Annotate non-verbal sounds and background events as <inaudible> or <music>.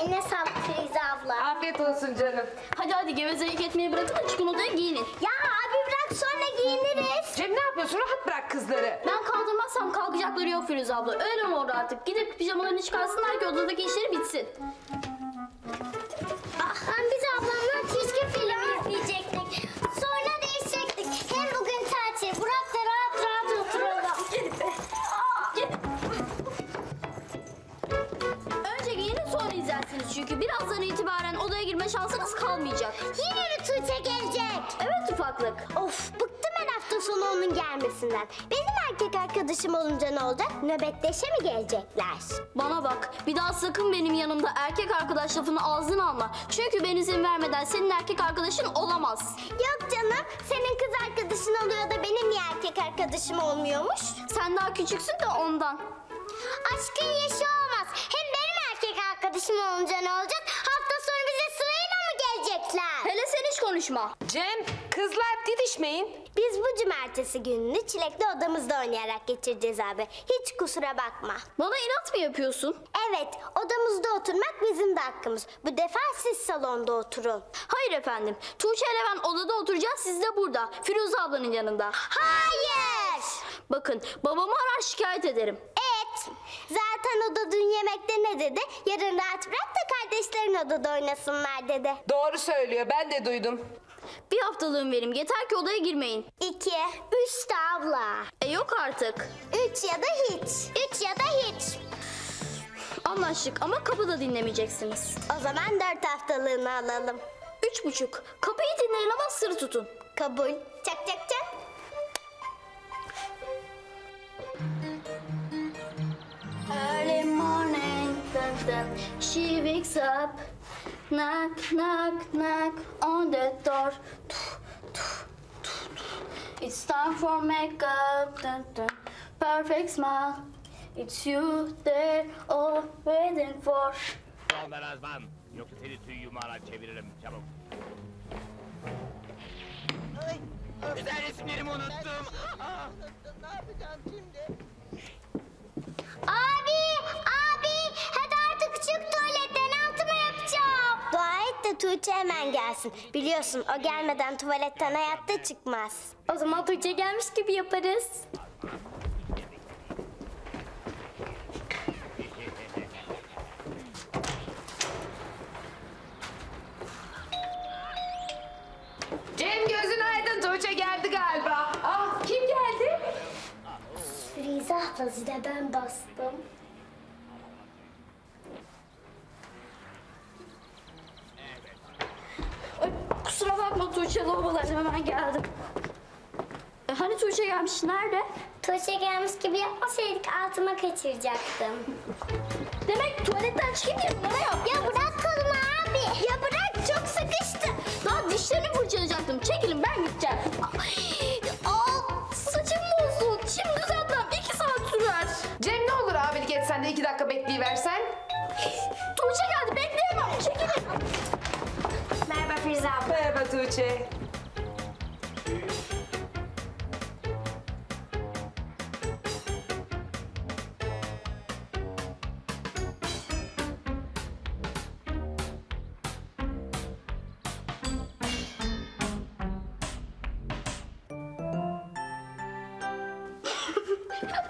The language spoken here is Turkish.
Eline sağlık Firuze abla. Afiyet olsun canım. Hadi hadi gevezelik etmeyi bırakın da çıkın odaya giyinin. Ya abi bırak sonra giyiniriz. Cem ne yapıyorsun? Rahat bırak kızları. Ben kaldırmazsam kalkacakları yok Firuze abla. Öyle mi orada artık? Gidip pijamalarını çıkarsınlar ki odadaki işleri bitsin. Ah, hem biz ablamla çünkü birazdan itibaren odaya girme şansınız kalmayacak. Yine mi Tuğçe gelecek? Evet ufaklık. Of bıktım her hafta sonu onun gelmesinden. Benim erkek arkadaşım olunca ne olacak? Nöbetleşe mi gelecekler? Bana bak bir daha sakın benim yanımda erkek arkadaş lafını ağzına alma. Çünkü ben izin vermeden senin erkek arkadaşın olamaz. Yok canım senin kız arkadaşın oluyor da benim niye erkek arkadaşım olmuyormuş? Sen daha küçüksün de ondan. Aşkın yaşı arkadaşım olunca ne olacak? Hafta sonu bize sırayla mı gelecekler? Hele sen hiç konuşma. Cem kızlar didişmeyin. Biz bu cumartesi gününü çilekli odamızda oynayarak geçireceğiz abi. Hiç kusura bakma. Bana inat mı yapıyorsun? Evet, odamızda oturmak bizim de hakkımız. Bu defa siz salonda oturun. Hayır efendim. Tuğçe ile ben odada oturacağız siz de burada. Firuze ablanın yanında. Hayır! Bakın babamı arar şikayet ederim. Zaten oda dün yemekte ne dedi? Yarın rahat bırak da kardeşlerin odada oynasınlar dedi. Doğru söylüyor ben de duydum. Bir haftalığım verim yeter ki odaya girmeyin. İki, üç de abla. E yok artık. Üç ya da hiç. Üç ya da hiç. Anlaştık ama kapıda dinlemeyeceksiniz. O zaman dört haftalığını alalım. Üç buçuk. Kapıyı dinleyin ama sır tutun. Kabul. Çak dun, she wakes up. Knock, knock, knock on the door. It's time for makeup. Perfect smile. It's you they're all waiting for. Ondan azman. Yoksa seni tüy yumağına çeviririm çabuk. Güzel resimlerimi unuttum. Abi, Tuğçe hemen gelsin. Biliyorsun o gelmeden tuvaletten hayatta çıkmaz. O zaman Tuğçe gelmiş gibi yaparız. Cem gözün aydın Tuğçe geldi galiba. Ah kim geldi? Firuze abla ben bastım. Ay, kusura Tuğçe lavabolarım hemen geldim. E, hani Tuğçe gelmiş nerede? Tuğçe gelmiş gibi yapmasaydık altıma kaçıracaktım. Demek tuvaletten çıkayım diye bana yap. Ya bırak kolumu abi. Ya bırak Tuğçe. <laughs>